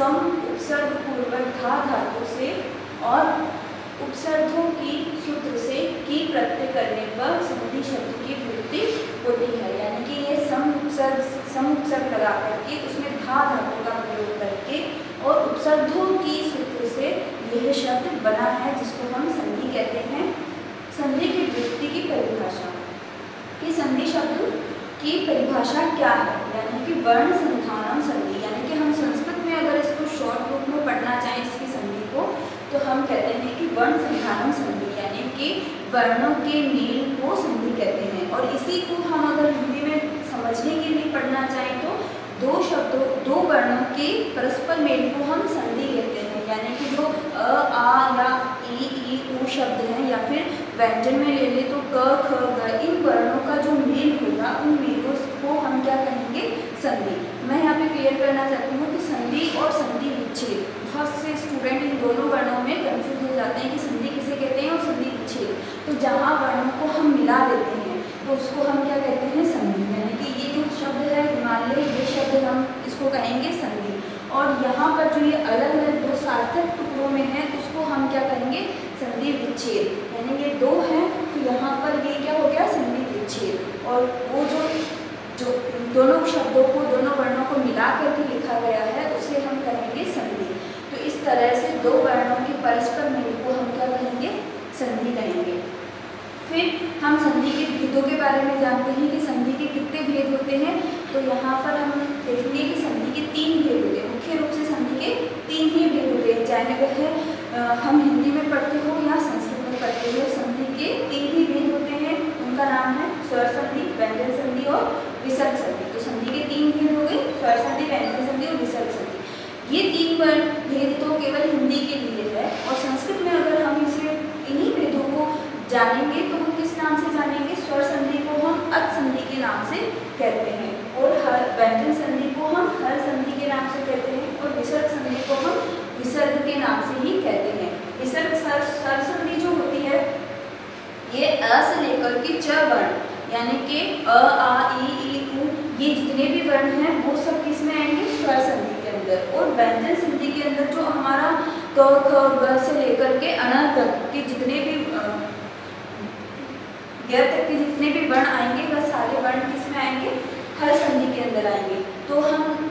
सम उपसर्ग पूर्वक धा धातु से और उपसर्गों की सूत्र से की प्रत्यय करने पर संधि शब्द की वृत्ति होती है। यानी कि ये सम उपसर्ग सम उपसर्ग लगा करके उसमें धा धातु का प्रयोग करके और उपसर्गों की सूत्र से यह शब्द बना है जिसको हम संधि कहते हैं। संधि की वृत्ति की परिभाषा। कि संधि शब्द की परिभाषा क्या है? यानी कि वर्ण संधानम संधि, यानी कि हम संस्कृत में अगर इसको शॉर्ट रूप में पढ़ना चाहें इसकी संधि को तो हम कहते हैं कि वर्ण संधानम संधि, यानी कि वर्णों के मेल को संधि कहते हैं। और इसी को हम अगर हिंदी में समझने के लिए पढ़ना चाहें तो दो शब्दों, दो वर्णों के परस्पर मेल को हम संधि कहते हैं। यानी कि जो अ, आ, या, ई ई ऊ शब्द हैं या फिर व्यंजन में ले ले तो क, ख, ग, इन वर्णों का जो मेल होगा, उन मेलों को हम क्या कहेंगे? संधि। मैं यहाँ पे क्लियर करना चाहती हूँ संधि और संधि विच्छेद बहुत से स्टूडेंट इन दोनों वर्णों में कन्फ्यूज़ हो जाते हैं कि संधि किसे कहते हैं और संधि विच्छेद तो जहाँ वर्णों को हम मिला देते हैं तो उसको हम क्या कहते हैं? संधि। यानी कि ये जो शब्द है, हिमालय, ये शब्द हम इसको कहेंगे संधि। और यहाँ पर जो ये अलग अलग दो सार्थक टुकड़ों में है, उसको हम क्या कहेंगे? संधि विच्छेद यानी ये दो हैं तो यहाँ पर ये क्या हो गया? संधि विच्छेद और वो जो जो दोनों शब्दों को, दोनों वर्णों को मिला करके लिखा गया है, उसे हम कहेंगे संधि। तो इस तरह से दो वर्णों के परस्पर मेल को हम क्या कहेंगे? संधि कहेंगे। फिर हम संधि के भेदों के बारे में जानते हैं कि संधि के कितने भेद होते हैं। तो यहाँ पर हम देखेंगे कि संधि के तीन भेद होते हैं। मुख्य रूप से संधि के तीन ही भेद होते हैं। चाहे वह हम हिंदी में पढ़ते हो या संस्कृत में पढ़ते हो, संधि के तीन ही भेद होते हैं। उनका नाम है स्वर संधि, व्यंजन संधि और विसर्ग संधि तो संधि के तीन भेद हो गए स्वर संधि व्यंजन संधि और विसर्ग संधि। ये तीन वर्ण भेद तो केवल हिंदी के लिए है और संस्कृत में अगर हम इसे इन्हीं भेदों को जानेंगे तो हम किस नाम से जानेंगे? स्वर संधि को हम अत संधि के नाम से कहते हैं और हर व्यंजन संधि को हम हर संधि के नाम से कहते हैं और विसर्ग संधि को हम विसर्ग के नाम से ही कहते हैं। विसर्ग सर स्वर संधि जो होती है, ये अ से लेकर के च वर्ण, यानी कि अ, आ ई ये जितने भी वर्ण हैं, वो सब किसमें आएँगे? स्वर संधि के अंदर। और व्यंजन संधि के अंदर जो हमारा क ख ग से लेकर के अन तक के जितने भी य तक के जितने भी वर्ण आएँगे, वह सारे वर्ण किसमें आएँगे? हर संधि के अंदर आएँगे। तो हम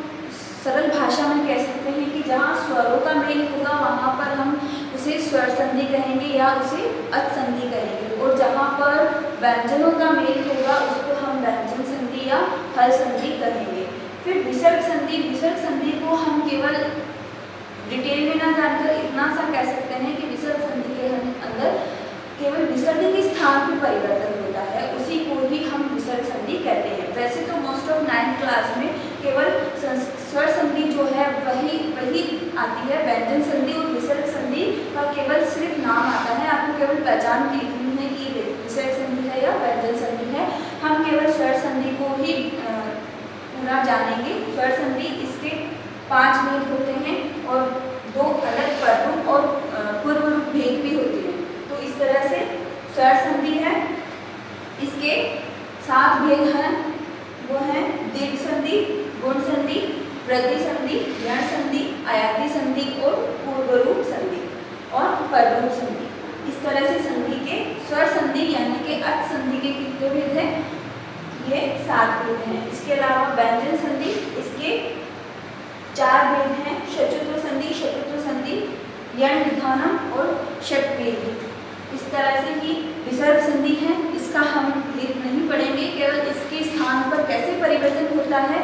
सरल भाषा में कह सकते हैं कि जहाँ स्वरों का मेल होगा, वहाँ पर हम उसे स्वर संधि कहेंगे या उसे अत संधि कहेंगे। और जहाँ पर व्यंजनों का मेल होगा, उसको हम व्यंजन संधि या हर संधि कहेंगे फिर विसर्ग संधि विसर्ग संधि को हम केवल डिटेल में ना जानकर इतना सा कह सकते हैं कि विसर्ग संधि के अंदर केवल विसर्ग के स्थान पर परिवर्तन होता है, उसी को ही हम विसर्ग संधि कहते हैं। वैसे तो मोस्ट ऑफ़ नाइन्थ क्लास में केवल स्वर संधि जो है, वही वही आती है। व्यंजन संधि और विसर्ग संधि का केवल सिर्फ़ नाम आता है, आपको केवल पहचान कि विसर्ग संधि है या व्यंजन संधि है हम केवल स्वर संधि को ही पूरा जानेंगे भी इसके पाँच भेद होते हैं और दो अलग प्ररूप और पूर्व भेद भी होते हैं। तो इस तरह से स्वर संधि है। इसके सात भेद हैं वो हैं दीर्घ संधि गुण संधि वृद्धि संधि यण संधि आयाति संधि और पूर्व रूप संधि और पररूप संधि इस तरह से संधि के स्वर संधि यानी कि अत संधि के कितने भेद हैं ये सात भेद हैं इसके अलावा व्यंजन संधि इसके चार भेद हैं शत्रुत्व संधि शत्रुत्व संधि यण विधानम और षटभेद इस तरह से ही विसर्ग संधि है इसका हम भेद नहीं पढ़ेंगे केवल इसके स्थान पर कैसे परिवर्तन होता है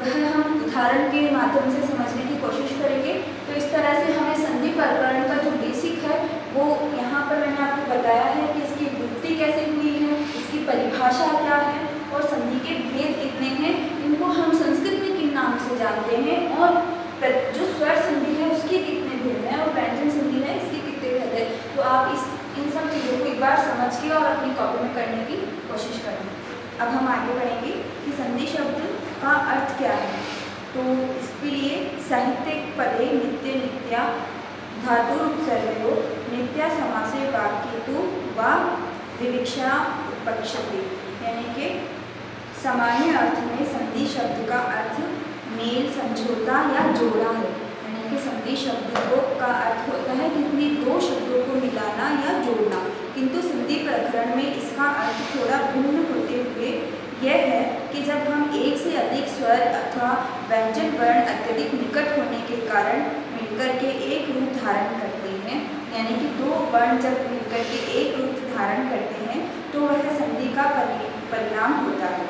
वह हम उदाहरण के माध्यम से समझने की कोशिश करेंगे। तो इस तरह से हमें संधि प्रकरण का जो बेसिक है, वो यहाँ पर मैंने आपको बताया है कि इसकी वृत्ति कैसे हुई है, इसकी परिभाषा क्या है और संधि के भेद कितने हैं, इनको हम संस्कृत में किन नाम से जानते हैं और जो स्वर संधि है उसके कितने भेद हैं और व्यंजन संधि है इसके कितने भेद है। तो आप इस, इन सब चीज़ों को एक बार समझ के और अपनी कॉपी में करने की कोशिश करें। अब हम आगे बढ़ेंगे कि संधि शब्द का अर्थ क्या है। तो इसके लिए साहित्यिक पदे नित्य नित्या, धातु उपसर्गो नित्या समासे वाक्यतु व विविक्षा उपक्षते यानी कि सामान्य अर्थ में संधि शब्द का अर्थ मेल, समझौता या जोड़ा है। यानी कि संधि शब्दों का अर्थ होता है किसी दो शब्दों को मिलाना या जोड़ना। किंतु संधि प्रकरण में इसका अर्थ थोड़ा भिन्न होते हुए यह है कि जब हम एक से अधिक स्वर अथवा व्यंजन वर्ण अत्यधिक निकट होने के कारण मिलकर के एक रूप धारण करते हैं। यानी कि दो वर्ण जब मिलकर के एक रूप धारण करते हैं तो वह संधि का परिणाम होता है।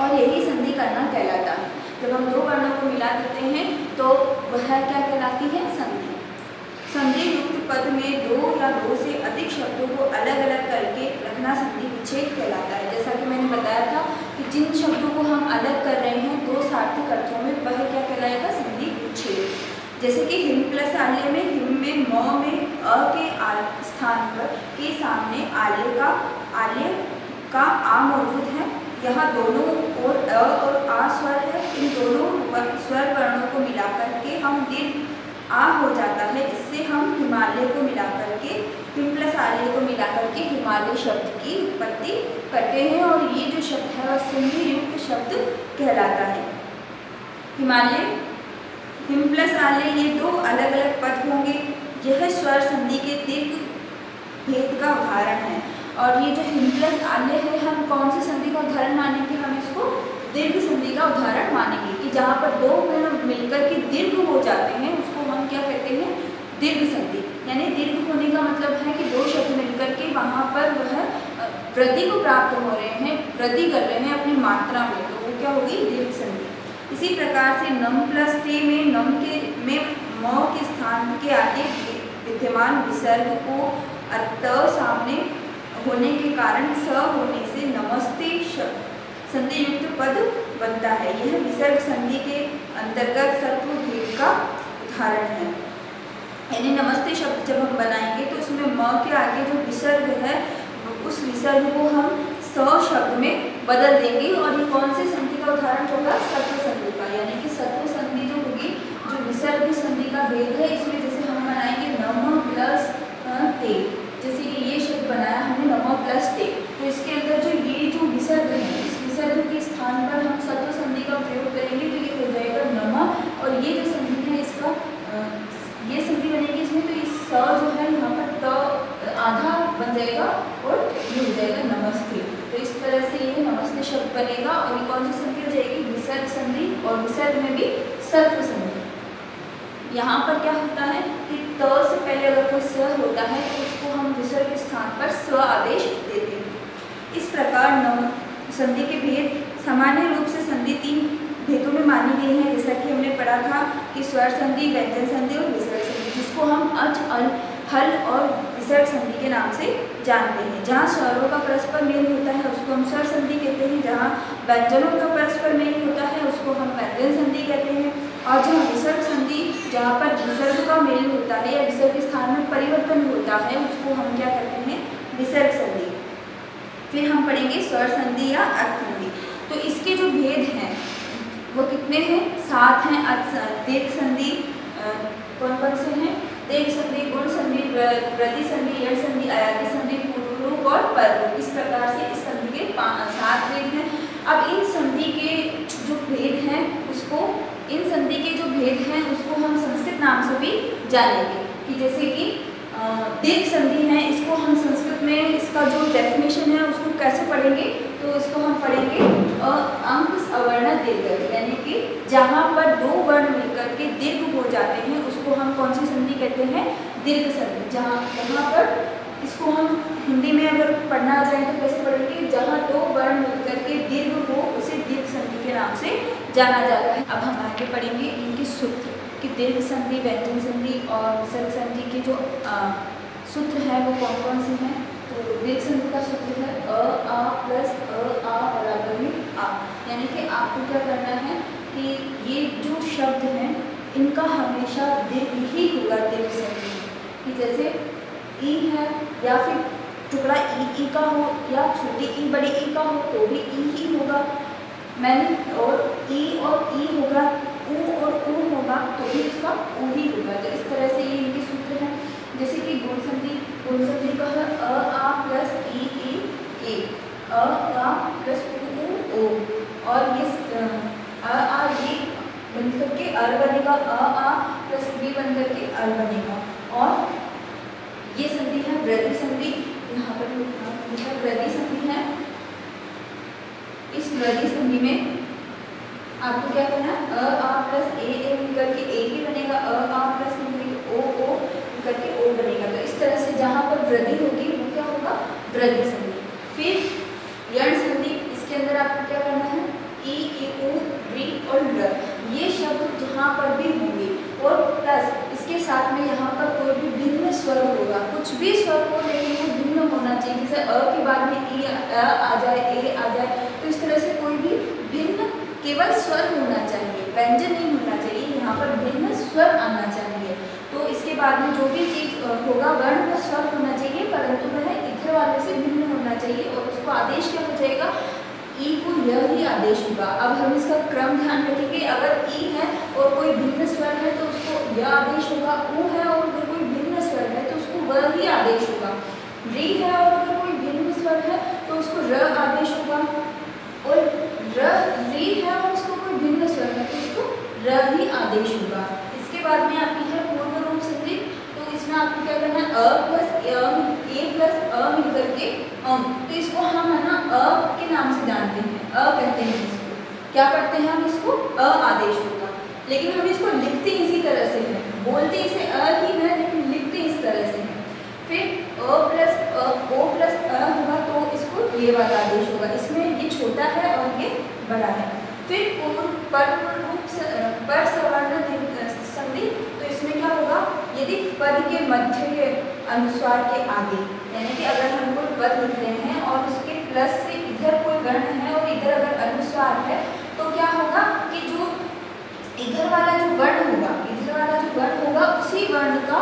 और यही संधि करना कहलाता है। जब हम दो वर्णों को मिला देते हैं तो वह क्या कहलाती है? संधि। संधि युक्त पद में दो या दो से अधिक शब्दों को अलग अलग करके रखना संधि विच्छेद कहलाता है। जैसा कि मैंने बताया था कि जिन शब्दों को हम अलग कर रहे हैं, दो सार्थक अर्थों में वह क्या कहलाएगा? संधि विच्छेद। जैसे कि हिम प्लस आल्य में, हिम में म में, अ के स्थान पर, के सामने आल्य का आल्य का आ मौजूद है। यहाँ दोनों और अ और आ स्वर है। इन दोनों स्वर वर्णों को मिलाकर के हम दीर्घ आ हो जाता है इससे हम हिमालय को मिलाकर के हिम प्लस को मिलाकर के हिमालय शब्द की उत्पत्ति करते हैं और ये जो शब्द है, वह सिंधी युक्त शब्द कहलाता है। हिमालय हिम प्लस आलय ये दो अलग अलग पद होंगे। यह स्वर संधि के दीर्घ भेद का उदाहरण है। और ये जो हिमप्लस आल्य है, हम कौन सी संधि का उदाहरण मानेंगे? हम इसको दीर्घ संधि का उदाहरण मानेंगे कि जहाँ पर दो मिलकर के दीर्घ हो जाते हैं, उसको हम क्या कहते हैं? दीर्घ संधि यानी दीर्घ होने का मतलब है कि दो शब्द मिलकर के वहाँ पर वह वृद्धि को प्राप्त हो रहे हैं, वृद्धि कर रहे हैं अपनी मात्रा में। तो वो क्या होगी? दीर्घ संधि इसी प्रकार से नम प्लस टे में, नम के, में म के स्थान के आगे विद्यमान विसर्ग को अत सामने होने के कारण स होने से नमस्ते संधि युक्त पद बनता है। यह विसर्ग संधि के अंतर्गत सत्व का उदाहरण है। यानी नमस्ते शब्द जब हम बनाएँगे तो उसमें म के आगे जो विसर्ग है, उस विसर्ग को हम स शब्द में बदल देंगे और ये कौन से संधि का उदाहरण होगा? सत्व संधि का। यानी कि सत्व संधि जो होगी, जो विसर्ग संधि का भेद है, इसमें जैसे हम बनाएँगे नम प्लस ते। जैसे कि ये शब्द बनाया हमने, नमा प्लस टे तो इसके अंदर जो ये जो विसर्ग है, इस विसर्ग के स्थान पर हम सत्व संधि का प्रयोग करेंगे तो ये हो जाएगा नमा और ये जो संधि है इसका ये संधि बनेगी इसमें तो इस स जो है, यहाँ पर त आधा बन जाएगा और ये हो जाएगा नमस्ते। तो इस तरह से ये नमस्ते शब्द बनेगा और ये कौन सी संधि हो जाएगी? विसर्ग संधि और विसर्ग में भी सत्व संधि यहाँ पर क्या होता है कि त से पहले अगर कोई स होता है तो उसको हम विसर्ग स्थान पर स्व आदेश देते हैं। इस प्रकार नव संधि के भेद सामान्य रूप से संधि तीन भेदों में मानी गई है। जैसा कि हमने पढ़ा था कि स्वर संधि, व्यंजन संधि और जिसको हम अच अल हल और विसर्ग संधि के नाम से जानते हैं। जहाँ स्वरों का परस्पर मेल होता है, उसको हम स्वर संधि कहते हैं। जहाँ व्यंजनों का परस्पर मेल होता है, उसको हम व्यंजन संधि कहते हैं। और जहाँ विसर्ग संधि, जहाँ पर विसर्ग का मेल होता है या विसर्ग स्थान में परिवर्तन होता है, उसको हम क्या कहते हैं? विसर्ग संधि। फिर हम पढ़ेंगे स्वर संधि या अर्थ संधि। तो इसके जो भेद हैं, वो कितने हैं? सात हैं दीर्घ संधि कौन कौन से हैं? देख संधि गुण संधि प्रति संधि यण संधि आयाति संधि पूर्व और पर इस प्रकार से इस संधि के सात भेद हैं। अब इन संधि के जो भेद हैं, उसको, इन संधि के जो भेद हैं, उसको हम संस्कृत नाम से भी जानेंगे। कि जैसे कि दीर्घ संधि है, इसको हम संस्कृत में, इसका जो डेफिनेशन है, उसको कैसे पढ़ेंगे? तो इसको हम पढ़ेंगे अंक अवर्ण दीर्घ यानी कि जहाँ पर दो वर्ण मिलकर दीर्घ हो जाते हैं, उसको हम कौन सी संधि कहते हैं? दीर्घ संधि। जहाँ यहाँ पर इसको हम हिंदी में अगर पढ़ना आ जाए तो कैसे पढ़ेंगे? जहाँ दो वर्ण मिलकर के दीर्घ हो, उसे दीर्घ संधि के नाम से जाना जाता है। अब हम आगे पढ़ेंगे इनके सूत्र, कि दीर्घ संधि, व्यंजन संधि और विसर्ग संधि के जो सूत्र हैं, वो कौन कौन से हैं? तो दीर्घ संधि का सूत्र है, अ, आ, प्लस, अ, आ, बराबर में आ। यानी कि आपको क्या करना है कि ये जो शब्द हैं इनका हमेशा दिल ही होगा दिल से कि जैसे ई है या फिर टुकड़ा ई ई का हो या छोटी ई, बड़ी ई का हो तो भी ई ही होगा। मैंने और ई और ई होगा, ऊ और ऊ होगा तो भी उसका ऊ ही होगा। तो इस तरह से ये इनके सूत्र हैं। जैसे कि गुण संधि गुण का है अ, आ प्लस ई ई, ए। अ, आ प्लस ऊ, ओ। और ये अ, आ, ये बन करके अर बनेगा, अ, आ, प्लस बी बन करके अल बनेगा। और ये संधि है वृद्धि संधि। यहाँ पर वृद्धि संधि है। इस वृद्धि संधि में आपको क्या करना है? अ, आ, प्लस ए ए मिलकर के ए ही बनेगा, अ, आ, प्लस मिलकर ओ ओ मिलकर के ओ बनेगा। तो इस तरह से जहाँ पर वृद्धि होगी, वो क्या होगा? वृद्धि संधि। फिर यण संधि, इसके अंदर आपको क्या करना है? ई ई, उ, री और ल ये शब्द जहाँ पर भी होंगे। और प्लस इसके साथ में यहाँ पर कोई भी भिन्न स्वर होगा। कुछ भी स्वर को लेकिन वो भिन्न होना चाहिए। जैसे अ के बाद में अ आ जाए, ए आ जाए तो इस तरह से कोई भी भिन्न केवल स्वर होना चाहिए। व्यंजन नहीं होना चाहिए। यहाँ पर भिन्न स्वर आना चाहिए। तो इसके बाद में जो भी चीज़ होगा, वर्ण का स्वर होना चाहिए, परंतु वह इधर वाले से भिन्न होना चाहिए और उसको आदेश क्या हो जाएगा? ई को यह ही आदेश होगा। अब हम इसका क्रम ध्यान रखेंगे। अगर ई है और कोई भिन्न स्वर है तो उसको यह आदेश होगा। ऊ है और अगर कोई भिन्न स्वर है तो उसको वह ही आदेश होगा। री है और अगर कोई भिन्न स्वर है तो उसको र आदेश होगा। और र, री है और उसको कोई भिन्न स्वर है तो उसको र ही आदेश होगा। इसके बाद में आपकी है पूर्व रूप संधि तो इसमें आपको क्या करना है? अ प्लस ए प्लस अ मिलकर के अम। तो इसको हम अ के नाम से जानते हैं। अ कहते हैं इसको। क्या पढ़ते हैं हम इसको? अ आदेश होगा लेकिन हम इसको लिखते इसी तरह से हैं। बोलते इसे अ ही है, लेकिन लिखते इस तरह से हैं। फिर अ प्लस अ, ओ प्लस अ होगा तो इसको ये वाला आदेश होगा। इसमें ये छोटा है और ये बड़ा है। फिर पूर्व पर रूप पर सवर्ण संधि तो इसमें क्या होगा? यदि पद के मध्य के अनुसार के आगे, यानी कि अगर हम कोई पद लिख रहे हैं प्लस से इधर कोई वर्ण है और इधर अगर अनुस्वार है तो क्या होगा कि जो इधर वाला जो वर्ण होगा, इधर वाला जो वर्ण होगा, उसी वर्ण का,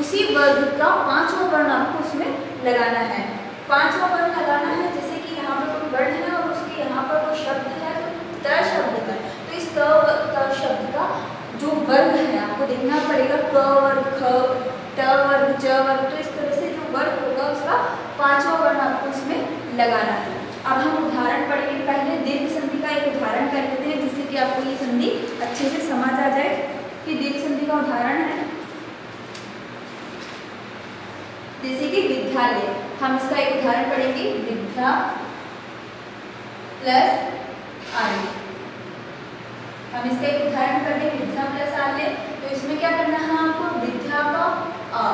उसी वर्ग का पांचवा वर्ण आपको उसमें लगाना है। पांचवा वर्ण लगाना है, जैसे कि यहाँ पर कोई वर्ण है और उसके यहाँ पर कोई शब्द है तो त शब्द है तो इस त शब्द का जो वर्ग है, आपको देखना पड़ेगा, क वर्ग, ख ट वर्ग च वर्ग तो इस तरह से जो वर्ग होगा, उसका पांचवा वर्ण आपको इसमें लगाना है अब हम उदाहरण पढ़ेंगे। पहले दीर्घ संधि का एक उदाहरण कर लेते हैं, जिससे कि आपको ये संधि अच्छे से समझ आ जाए कि दीर्घ संधि का उदाहरण है। जैसे कि विद्यालय। हम इसका एक उदाहरण पढ़ेंगे। विद्या प्लस आर्य। हम इसका एक उदाहरण कर लें, विद्या प्लस आर्य। तो इसमें क्या करना है आपको? विद्या का आ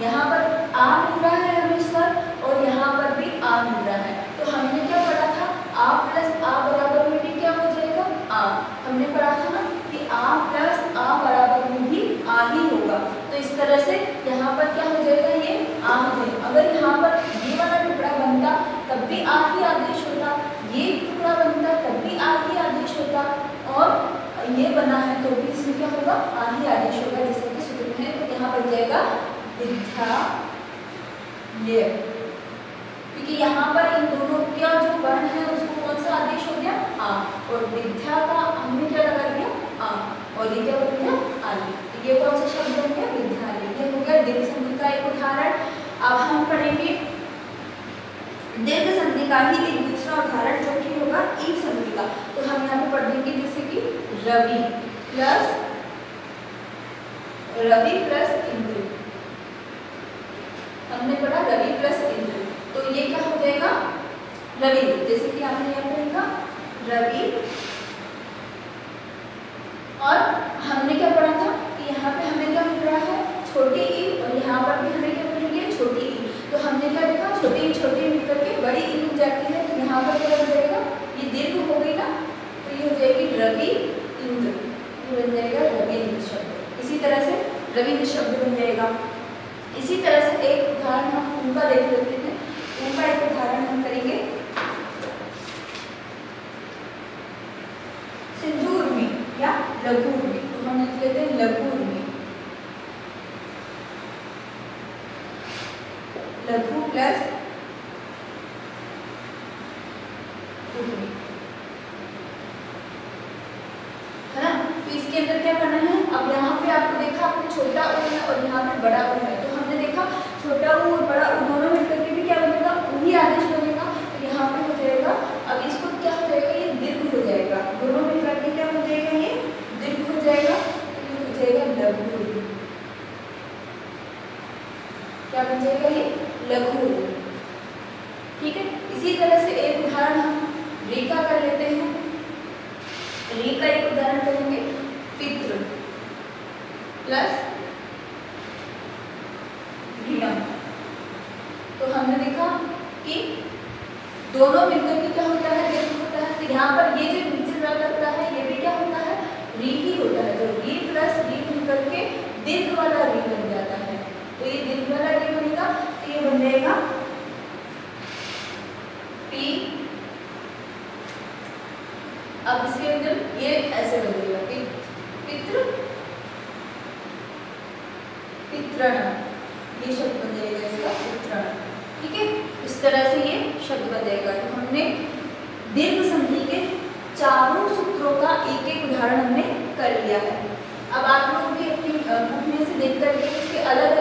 यहाँ पर आ मिल रहा है हमें स्वर और यहाँ पर भी आ मिल रहा है तो हमने क्या पढ़ा था आ प्लस आ बराबर में भी क्या हो जाएगा आ हमने पढ़ा था ना कि आ प्लस आ बराबर में भी आ ही होगा तो इस तरह से यहाँ पर क्या हो जाएगा ये आ हो जाएगा अगर यहाँ पर ये वाला टुकड़ा बनता तब भी आ ही आदेश होता ये टुकड़ा बनता तब भी आ ही आदेश होता और ये बना है तो भी इसमें क्या होगा? आ ही आदेश होगा, जैसे कि सूत्र में है तो यहाँ बन जाएगा, विद्या क्योंकि यहाँ पर इन दोनों का जो वर्ण है, उसको कौन सा आदेश हो गया? आ। और विद्या का हमने क्या लगा दिया? आ। और ये क्या बन गया? आदि ये कौन सा शब्द बन गया? विद्यालय। ये हो गया दीर्घ संधि का एक उदाहरण। अब हम पढ़ेंगे, दीर्घ संधि का ही एक दूसरा उदाहरण जो कि होगा ईव संधि का तो हम यहाँ पे पढ़ देंगे जैसे कि रवि प्लस रवि प्लस इंद्र। हमने पढ़ा रवि प्लस इंद्र। तो ये क्या हो जाएगा? रवि। जैसे कि आपने यहाँ पे लिखा रवि और हमने क्या पढ़ा था कि यहाँ पे हमें क्या मिल रहा है? छोटी ई और यहाँ पर भी हमें क्या मिलेंगे छोटी ई। तो हमने क्या देखा? छोटी ई, छोटी मिल करके बड़ी ई मिल जाती है। तो यहाँ पर क्या हो जाएगा? ये दीर्घ हो गई ना? तो ये हो जाएगी रवि ये बन जाएगा रविंद्र शब्द। इसी तरह से रविंद्र शब्द बन जाएगा। इसी तरह से एक उदाहरण हम उनका देख लेते हैं। री का एक उदाहरण करेंगे पितृ प्लस तो हमने देखा कि दोनों में calor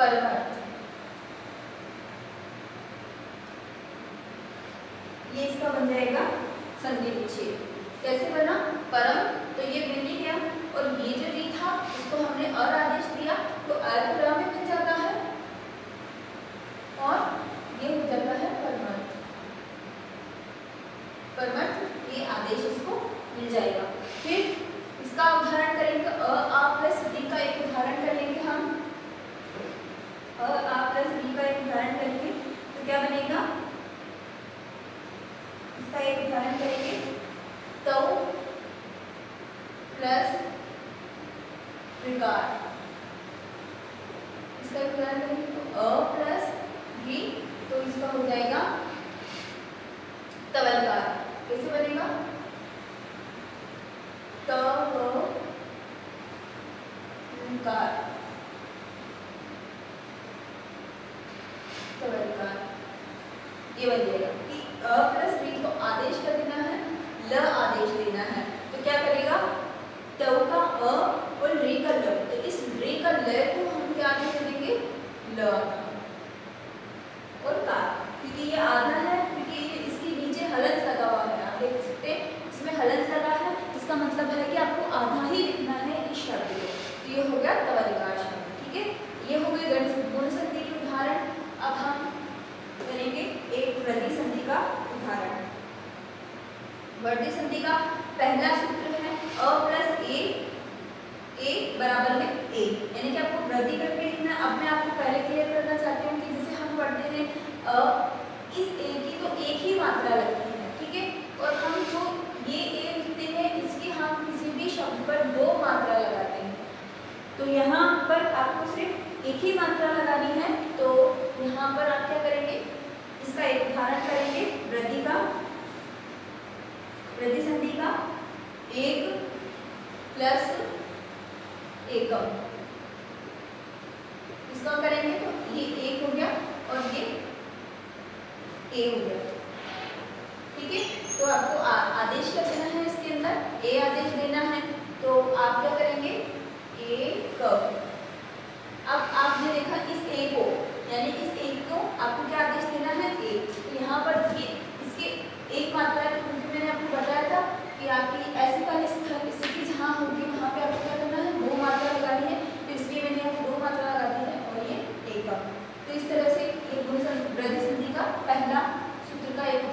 परमार्थ। ये इसका बन जाएगा संधि विच्छेद। वृद्धि संधि का पहला सूत्र है अ प्लस ए ए बराबर में ए। यानी कि आपको वृद्धि करके लिखना अब मैं आपको पहले क्लियर करना चाहती हूँ कि जैसे हम पढ़ते हैं अ, इस ए की तो एक ही मात्रा लगती है, ठीक है? और हम जो ये ए लिखते हैं, इसकी हम किसी भी शब्द पर दो मात्रा लगाते हैं। तो यहाँ पर आपको सिर्फ़ एक ही मात्रा लगानी है। तो यहाँ पर आप क्या करेंगे? इसका एक उदाहरण करेंगे वृद्धि का वृद्धि संधि का एक प्लस एकम। इसका करेंगे तो ये एक हो गया और ये ए हो गया। ठीक है? तो आपको आ, आदेश क्या देना है इसके अंदर? ए आदेश देना है। तो आप क्या करेंगे? ए कब अब आपने देखा इस ए को यानी इस ए को आपको क्या आदेश देना है ए तो यहाँ पर ये इसके एक मात्रा है क्योंकि मैंने आपको बताया था कि आपकी ऐसी वाली स्थिति जहाँ होगी वहाँ पे आपको क्या करना है दो मात्रा लगानी है तो इसलिए मैंने आपको दो मात्रा लगा दी है और ये एक का तो इस तरह से ये वृद्धि संधि का पहला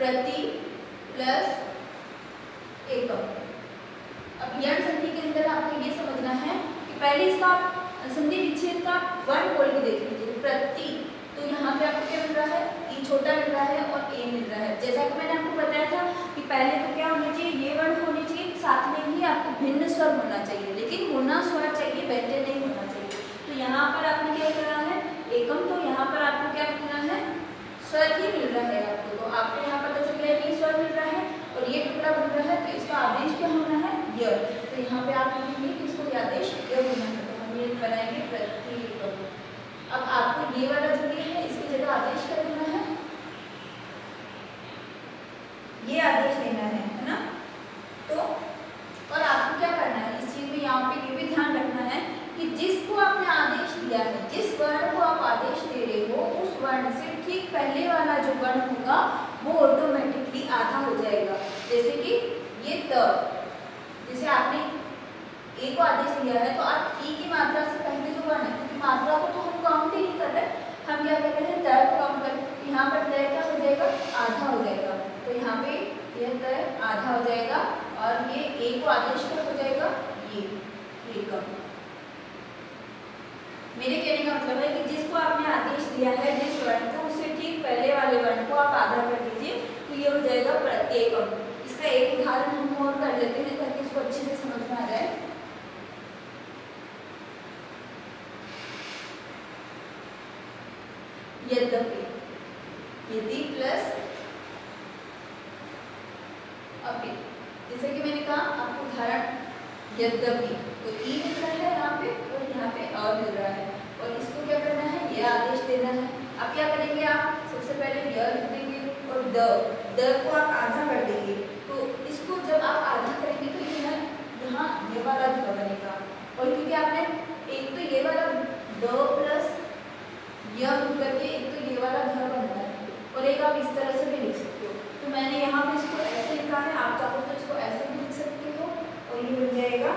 प्रति प्लस एकम। अब यण संधि के अंदर आपको ये समझना है कि पहले इसका संधि विच्छेद का वर्ण बोल के देख लीजिए, प्रति। तो यहाँ पे आपको क्या मिल रहा है? ई छोटा मिल रहा है और ए मिल रहा है। जैसा कि मैंने आपको बताया था कि पहले तो क्या होना चाहिए? ये वर्ण होनी चाहिए, साथ में ही आपको भिन्न स्वर होना चाहिए, लेकिन होना स्वर चाहिए, बैठे नहीं होना चाहिए। तो यहाँ पर आपने क्या करा है? एकम। तो यहाँ पर आपको क्या करना है? स्वर ही मिल रहा है आपको। तो आपको यहाँ पता चल गया कि स्वर मिल रहा है और ये टुकड़ा बन रहा है तो इसका आदेश क्या होना है? य तो यहाँ पे आप लिखेंगे कि इसको आदेश य होना है। तो हम ये बनाएँगे प्रति अब आपको ये वाला जो ये है, इसकी जगह आदेश क्या देना है? ये आदेश देना है है ना तो और आपको क्या करना है इस चीज़ में यहाँ पे ये भी ध्यान रखना है कि जिसको आपने आदेश दिया है जिस वर्ण को आप आदेश दे रहे हो उस वर्ण से ठीक पहले वाला जो वर्ण होगा, वो ऑटोमेटिकली आधा हो जाएगा। जैसे कि ये त, जैसे आपने ए को आदेश दिया है तो आप ई की मात्रा से पहले जो वर्ण है, क्योंकि तो मात्रा को तो हम काउंट ही नहीं कर रहे, हम क्या कर रहे हैं तय को काउंट कर यहाँ पर तय क्या हो जाएगा? आधा हो जाएगा। तो यहाँ पे यह तय आधा हो जाएगा, और ये ए को आदेश क्या हो जाएगा, ये एकम मेरे कहने का मतलब है कि जिसको आपने आदेश दिया है, जिस वर्ण को पहले वाले वर्ण को आप आधा कर दीजिए तो ये हो जाएगा प्रत्येक इसका एक उदाहरण हम और कर लेते हैं ताकि इसको अच्छे से समझ में आ जाए। यद्यपि, यदि प्लस अभी जैसे कि मैंने कहा, आपको उदाहरण यद्यपि तो ई मिल रहा है यहाँ पे और यहाँ पे अ मिल रहा है। और इसको क्या करना है? यह आदेश देना है। अब क्या करेंगे आप? पहले यह लिख देंगे और द द को आप आधा कर देंगे। तो इसको जब आप आधा करेंगे तो ये है यहाँ ये वाला ध बनेगा। और क्योंकि आपने एक तो ये वाला द प्लस करके एक तो ये वाला ध बनता है। और एक आप इस तरह से भी लिख सकते हो। तो मैंने यहाँ पे इसको ऐसे लिखा है, आप चाहो तो इसको ऐसे भी लिख सकते हो और ये बन जाएगा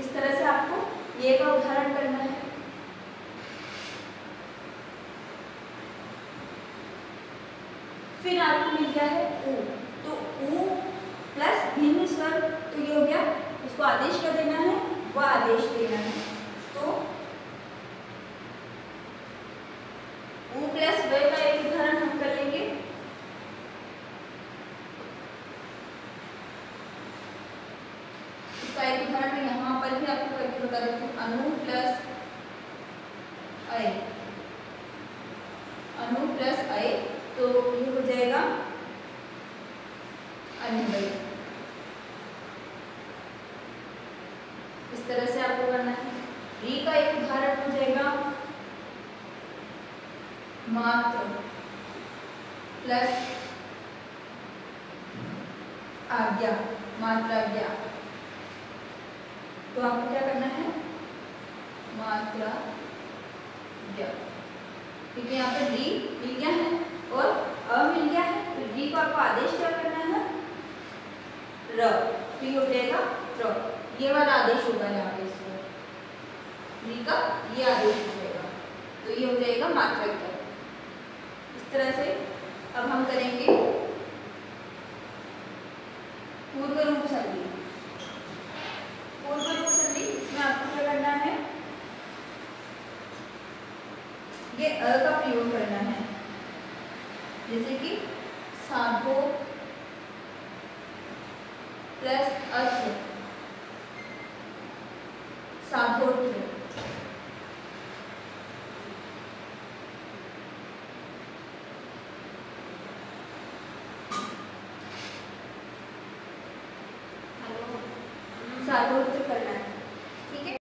इस तरह से आपको ये का उदाहरण करना है। फिर आपको मिल गया है ऊ। तो ऊ प्लस भिन्न स्वर तो ये हो गया। उसको आदेश क्या देना है? वह आदेश देना है। तो ऊ प्लस व का एक उदाहरण हम कर लेंगे। इसका एक उदाहरण मैं यहाँ पर भी आपको बता देती हूँ। अनु प्लस अय अनु प्लस अय तो ये हो जाएगा अन्वय इस तरह से आपको करना है री का एक उदाहरण हो जाएगा मात्र प्लस आज्ञा मात्र आज्ञा तो आपको क्या करना है मात्रा ज्ञा ठीक है यहाँ पर री मिल गया है और अ मिल गया है तो री को आपको आदेश क्या करना है र तो हो जाएगा र। ये वाला आदेश होगा यहाँ पे इसको री का ये आदेश हो जाएगा। तो ये हो जाएगा मात्रा क्या इस तरह से अब हम करेंगे पूर्व रूप संधि। पूर्व रूप संधि, इसमें आपको क्या करना है? ये अ का प्रयोग करना है। जैसे कि साधो प्लस अर्थ साधोत्र